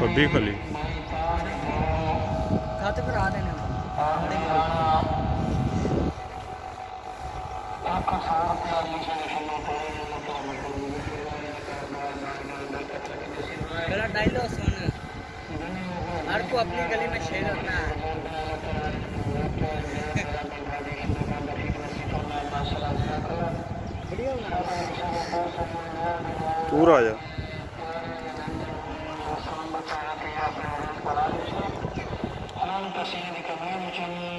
पब्बी खली। खाते पर आ देने मेरा डायलॉग सुन। हर को अपनी गली में शेर रखना है। दूर आ Paralisi. Ananta Sini Community